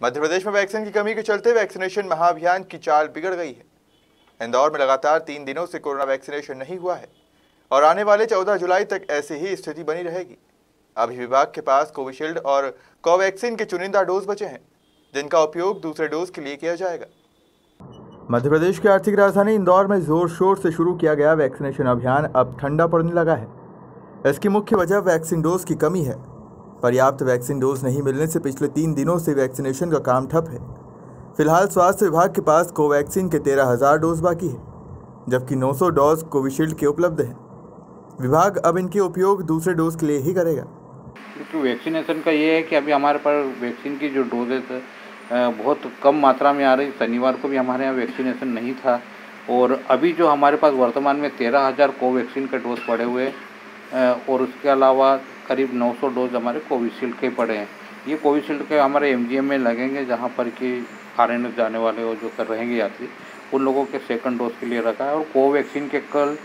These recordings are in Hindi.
मध्य प्रदेश में वैक्सीन की कमी के चलते वैक्सीनेशन महाअभियान की चाल बिगड़ गई है। इंदौर में लगातार तीन दिनों से कोरोना वैक्सीनेशन नहीं हुआ है और आने वाले 14 जुलाई तक ऐसी ही स्थिति बनी रहेगी। अभी विभाग के पास कोविशील्ड और कोवैक्सीन के चुनिंदा डोज बचे हैं, जिनका उपयोग दूसरे डोज के लिए किया जाएगा। मध्य प्रदेश की आर्थिक राजधानी इंदौर में ज़ोर शोर से शुरू किया गया वैक्सीनेशन अभियान अब ठंडा पड़ने लगा है। इसकी मुख्य वजह वैक्सीन डोज की कमी है। पर्याप्त वैक्सीन डोज नहीं मिलने से पिछले तीन दिनों से वैक्सीनेशन का काम ठप है। फ़िलहाल स्वास्थ्य विभाग के पास कोवैक्सीन के तेरह हज़ार डोज बाकी है, जबकि 900 डोज कोविशील्ड के उपलब्ध हैं। विभाग अब इनके उपयोग दूसरे डोज के लिए ही करेगा। क्योंकि वैक्सीनेशन का ये है कि अभी हमारे पास वैक्सीन की जो डोजेज बहुत कम मात्रा में आ रही, शनिवार को भी हमारे यहाँ वैक्सीनेशन नहीं था। और अभी जो हमारे पास वर्तमान में तेरह हज़ार कोवैक्सीन के डोज पड़े हुए और उसके अलावा करीब 900 डोज हमारे कोविशील्ड के पड़े हैं। ये कोविशील्ड के हमारे एमजीएम में लगेंगे, जहाँ पर कि फॉरेन जाने वाले और जो कर रहेंगे यात्री, उन लोगों के सेकंड डोज के लिए रखा है। और कोवैक्सीन के कल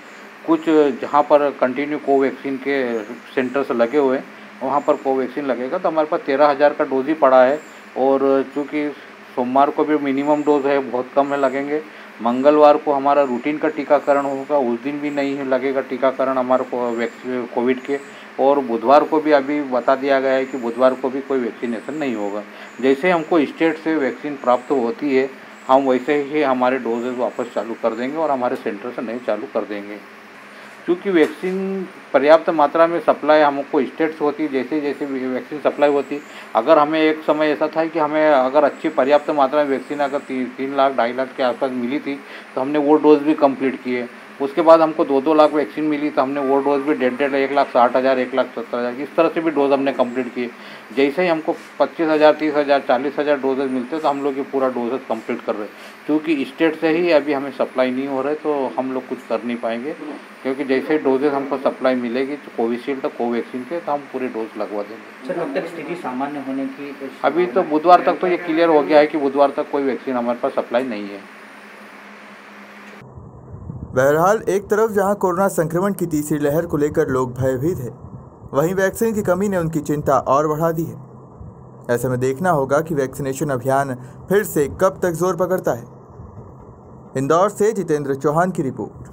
कुछ जहाँ पर कंटिन्यू कोवैक्सीन के सेंटर्स लगे हुए हैं, वहाँ पर कोवैक्सीन लगेगा। तो हमारे पास तेरह हज़ार का डोज ही पड़ा है और चूँकि सोमवार को भी मिनिमम डोज है, बहुत कम है लगेंगे। मंगलवार को हमारा रूटीन का टीकाकरण होगा, उस दिन भी नहीं लगेगा टीकाकरण हमारे को वैक्सीन कोविड के। और बुधवार को भी अभी बता दिया गया है कि बुधवार को भी कोई वैक्सीनेशन नहीं होगा। जैसे हमको स्टेट से वैक्सीन प्राप्त होती है, हम वैसे ही हमारे डोजेज वापस चालू कर देंगे और हमारे सेंटर से नहीं चालू कर देंगे। क्योंकि वैक्सीन पर्याप्त मात्रा में सप्लाई हमको स्टेट्स होती जैसे जैसे वैक्सीन सप्लाई होती। अगर हमें एक समय ऐसा था कि हमें अगर अच्छी पर्याप्त मात्रा में वैक्सीन अगर तीन लाख, ढाई लाख के आसपास मिली थी तो हमने वो डोज भी कंप्लीट किए। उसके बाद हमको दो दो लाख वैक्सीन मिली तो हमने वो डोज भी डेढ़ डेढ़ एक लाख साठ हज़ार एक लाख सत्तर हज़ार इस तरह से भी डोज हमने कंप्लीट किए। जैसे ही हमको पच्चीस हज़ार तीस हज़ार चालीस हज़ार डोजेज मिलते तो हम लोग ये पूरा डोजेज कंप्लीट कर रहे। क्योंकि स्टेट से ही अभी हमें सप्लाई नहीं हो रहे तो हम लोग कुछ कर नहीं पाएँगे। क्योंकि जैसे ही डोजेज हमको सप्लाई मिलेगी तो कोविशील्ड और कोवैक्सीन के तो हम पूरे डोज लगवा देंगे। सर अब तक स्थिति सामान्य होने की अभी तो बुधवार तक तो ये क्लियर हो गया है कि बुधवार तक कोई वैक्सीन हमारे पास सप्लाई नहीं है। बहरहाल, एक तरफ़ जहाँ कोरोना संक्रमण की तीसरी लहर को लेकर लोग भयभीत हैं, वहीं वैक्सीन की कमी ने उनकी चिंता और बढ़ा दी है। ऐसे में देखना होगा कि वैक्सीनेशन अभियान फिर से कब तक ज़ोर पकड़ता है। इंदौर से जितेंद्र चौहान की रिपोर्ट।